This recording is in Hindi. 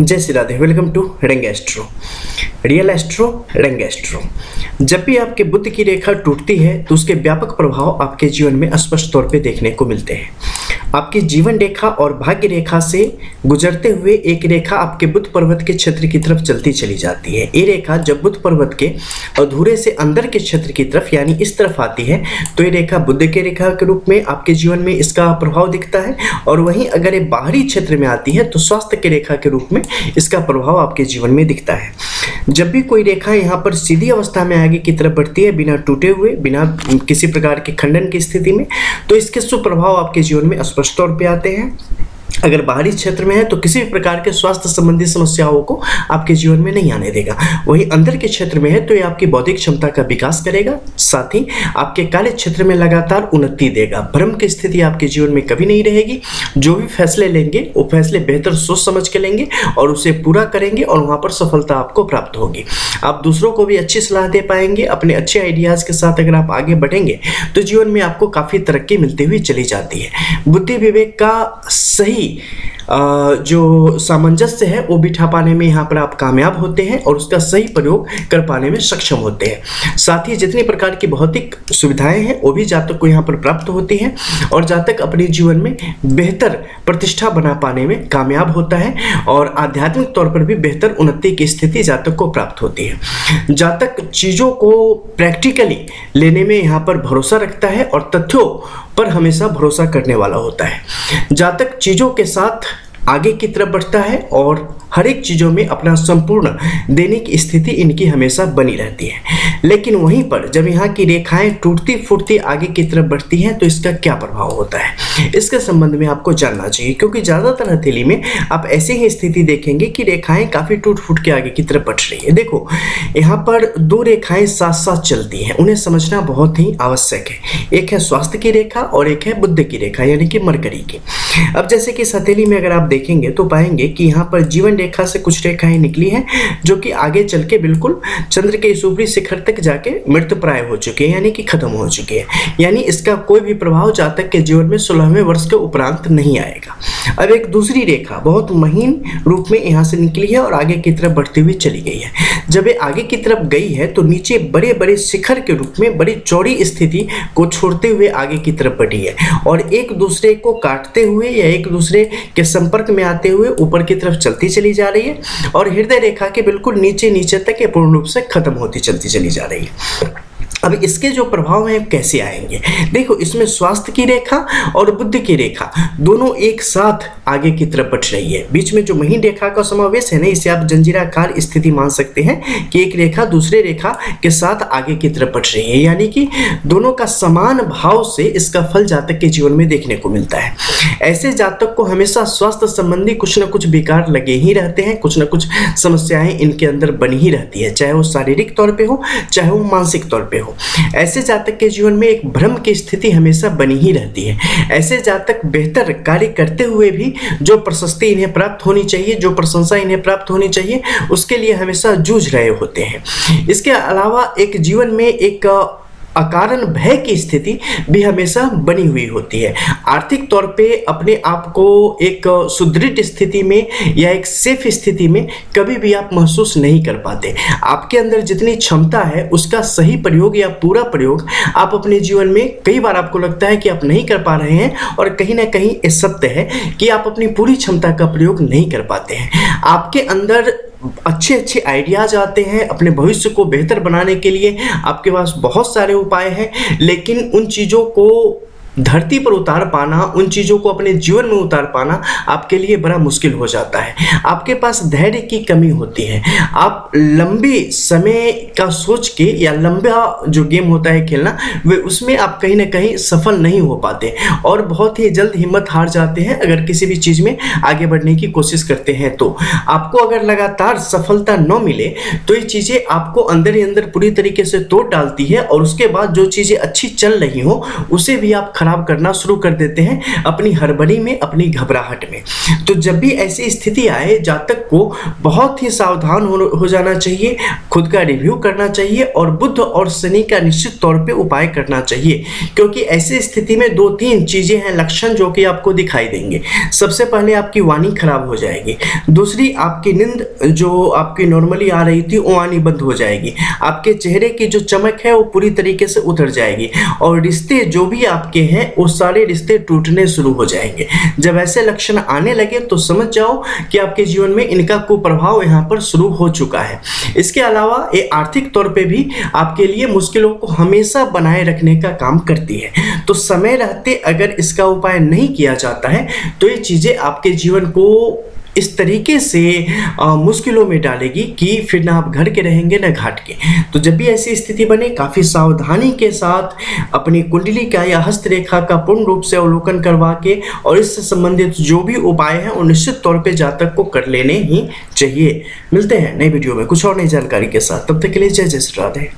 जय Shri Radhe welcome to Rang astro real astro Rang astro जब भी आपके बुद्ध की रेखा टूटती है तो उसके व्यापक प्रभाव आपके जीवन में स्पष्ट तौर पे देखने को मिलते हैं। आपकी जीवन रेखा और भाग्य रेखा से गुजरते हुए एक रेखा आपके बुद्ध पर्वत के क्षेत्र की तरफ़ चलती चली जाती है। ये रेखा जब बुद्ध पर्वत के अधूरे से अंदर के क्षेत्र की तरफ़ यानी इस तरफ़ आती है तो ये रेखा बुद्ध के रेखा के रूप में आपके जीवन में इसका प्रभाव दिखता है और वहीं अगर ये बाहरी क्षेत्र में आती है तो स्वास्थ्य के रेखा के रूप में इसका प्रभाव आपके जीवन में दिखता है। जब भी कोई रेखा यहाँ पर सीधी अवस्था में आगे की तरफ़ बढ़ती है, बिना टूटे हुए, बिना किसी प्रकार के खंडन की स्थिति में तो इसके सुप्रभाव आपके जीवन में स्पष्ट तौर पे आते हैं। अगर बाहरी क्षेत्र में है तो किसी भी प्रकार के स्वास्थ्य संबंधी समस्याओं को आपके जीवन में नहीं आने देगा। वहीं अंदर के क्षेत्र में है तो ये आपकी बौद्धिक क्षमता का विकास करेगा। साथ ही आपके कार्य क्षेत्र में लगातार उन्नति देगा। भ्रम की स्थिति आपके जीवन में कभी नहीं रहेगी। जो भी फैसले लेंगे, वो फैसले बेहतर सोच समझ के लेंगे और उसे पूरा करेंगे और वहाँ पर सफलता आपको प्राप्त होगी। आप दूसरों को भी अच्छी सलाह दे पाएँगे, अपने अच्छे आइडियाज़ के साथ अगर आप आगे बढ़ेंगे तो जीवन में आपको काफ़ी तरक्की मिलती हुई चली जाती है। बुद्धि विवेक का सही जो सामंजस्य है, वो बिठा पाने में यहाँ पर आप कामयाब होते हैं और उसका सही प्रयोग कर पाने में सक्षम होते हैं। साथ ही जितनी प्रकार की भौतिक सुविधाएँ हैं, वो भी जातक को यहाँ पर प्राप्त होती हैं और जातक अपने जीवन में बेहतर प्रतिष्ठा बना पाने में कामयाब होता है और आध्यात्मिक तौर पर भी बेहतर उन्नति की स्थिति जातक को प्राप्त होती है। जातक चीज़ों को प्रैक्टिकली लेने में यहाँ पर भरोसा रखता है और तथ्यों पर हमेशा भरोसा करने वाला होता है। जातक चीज़ों के साथ आगे की तरफ़ बढ़ता है और हर एक चीज़ों में अपना संपूर्ण देने की स्थिति इनकी हमेशा बनी रहती है। लेकिन वहीं पर जब यहाँ की रेखाएँ टूटती फूटती आगे की तरफ़ बढ़ती हैं तो इसका क्या प्रभाव होता है? इसके संबंध में आपको जानना चाहिए, क्योंकि ज़्यादातर हथेली में आप ऐसी ही स्थिति देखेंगे कि रेखाएँ काफ़ी टूट फूट के आगे की तरफ़ बढ़ रही है। देखो, यहाँ पर दो रेखाएँ साथ साथ चलती हैं, उन्हें समझना बहुत ही आवश्यक है। एक है स्वास्थ्य की रेखा और एक है बुद्ध की रेखा, यानी कि मरकरी की। अब जैसे कि हथेली में अगर आप देखेंगे तो पाएँगे कि यहाँ पर जीवन रेखा से कुछ रेखाएँ निकली हैं, जो कि आगे चल के बिल्कुल चंद्र के इस ऊपरी शिखर तक जाके मृत प्राय हो चुके हैं, यानी कि खत्म हो चुके हैं। यानी इसका कोई भी प्रभाव जातक के जीवन में सोलहवें वर्ष के उपरांत नहीं आएगा। अब एक दूसरी रेखा बहुत महीन रूप में यहाँ से निकली है और आगे की तरफ़ बढ़ती हुई चली गई है। जब ये आगे की तरफ़ गई है तो नीचे बड़े बड़े शिखर के रूप में, बड़ी चौड़ी स्थिति को छोड़ते हुए आगे की तरफ़ बढ़ी है और एक दूसरे को काटते हुए या एक दूसरे के संपर्क में आते हुए ऊपर की तरफ़ चलती चली जा रही है और हृदय रेखा के बिल्कुल नीचे नीचे तक ये पूर्ण रूप से खत्म होती चलती चली जा रही है। अब इसके जो प्रभाव हैं, कैसे आएँगे? देखो, इसमें स्वास्थ्य की रेखा और बुद्धि की रेखा दोनों एक साथ आगे की तरफ़ बढ़ रही है। बीच में जो महीन रेखा का समावेश है ना, इसे आप जंजीराकार स्थिति मान सकते हैं कि एक रेखा दूसरे रेखा के साथ आगे की तरफ़ बढ़ रही है। यानी कि दोनों का समान भाव से इसका फल जातक के जीवन में देखने को मिलता है। ऐसे जातक को हमेशा स्वास्थ्य संबंधी कुछ ना कुछ बेकार लगे ही रहते हैं, कुछ ना कुछ समस्याएँ इनके अंदर बनी ही रहती है, चाहे वो शारीरिक तौर पर हो, चाहे वो मानसिक तौर पर हो। ऐसे जातक के जीवन में एक भ्रम की स्थिति हमेशा बनी ही रहती है। ऐसे जातक बेहतर कार्य करते हुए भी जो प्रशस्ति इन्हें प्राप्त होनी चाहिए, जो प्रशंसा इन्हें प्राप्त होनी चाहिए, उसके लिए हमेशा जूझ रहे होते हैं। इसके अलावा एक जीवन में एक अकारण भय की स्थिति भी हमेशा बनी हुई होती है। आर्थिक तौर पे अपने आप को एक सुदृढ़ स्थिति में या एक सेफ़ स्थिति में कभी भी आप महसूस नहीं कर पाते। आपके अंदर जितनी क्षमता है, उसका सही प्रयोग या पूरा प्रयोग आप अपने जीवन में कई बार आपको लगता है कि आप नहीं कर पा रहे हैं और कहीं ना कहीं ये सत्य है कि आप अपनी पूरी क्षमता का प्रयोग नहीं कर पाते हैं। आपके अंदर अच्छे अच्छे आइडियाज़ आते हैं अपने भविष्य को बेहतर बनाने के लिए। आपके पास बहुत सारे उपाय हैं लेकिन उन चीज़ों को धरती पर उतार पाना, उन चीज़ों को अपने जीवन में उतार पाना आपके लिए बड़ा मुश्किल हो जाता है। आपके पास धैर्य की कमी होती है। आप लंबे समय का सोच के या लंबा जो गेम होता है खेलना, वे उसमें आप कहीं ना कहीं सफल नहीं हो पाते और बहुत ही जल्द हिम्मत हार जाते हैं अगर किसी भी चीज़ में आगे बढ़ने की कोशिश करते हैं तो। आपको अगर लगातार सफलता न मिले तो ये चीज़ें आपको अंदर ही अंदर पूरी तरीके से तोड़ डालती है और उसके बाद जो चीज़ें अच्छी चल रही हो, उसे भी आप खराब खराब करना शुरू कर देते हैं अपनी हड़बड़ी में अपनी घबराहट में। तो जब भी ऐसी स्थिति आए जातक को बहुत ही सावधान हो, हो जाना चाहिए खुद का रिव्यू करना चाहिए और बुद्ध और शनि का निश्चित तौर पे उपाय करना चाहिए क्योंकि ऐसी स्थिति में दो तीन चीज़ें हैं लक्षण जो कि आपको दिखाई देंगे। सबसे पहले आपकी वाणी खराब हो जाएगी। दूसरी आपकी नींद जो आपकी नॉर्मली आ रही थी वो आनी बंद हो जाएगी। आपके चेहरे की जो चमक है वो पूरी तरीके से उतर जाएगी। और रिश्ते जो भी आपके हैं वो सारे रिश्ते टूटने शुरू हो जाएँगे। जब ऐसे लक्षण आने लगे तो समझ जाओ कि आपके जीवन में इनका कुप्रभाव यहाँ पर शुरू हो चुका है। इसके अलावा, ये आर्थिक तौर पर भी आपके लिए मुश्किलों को हमेशा बनाए रखने का काम करती है। तो समय रहते अगर इसका उपाय नहीं किया जाता है तो ये चीज़ें आपके जीवन को इस तरीके से मुश्किलों में डालेगी कि फिर ना आप घर के रहेंगे, ना घाट के। तो जब भी ऐसी स्थिति बने, काफ़ी सावधानी के साथ अपनी कुंडली का या हस्तरेखा का पूर्ण रूप से अवलोकन करवा के और इससे संबंधित जो भी उपाय हैं, वो निश्चित तौर पे जातक को कर लेने ही चाहिए। मिलते हैं नई वीडियो में कुछ और नई जानकारी के साथ। तब तक के लिए जय जय श्री राधे।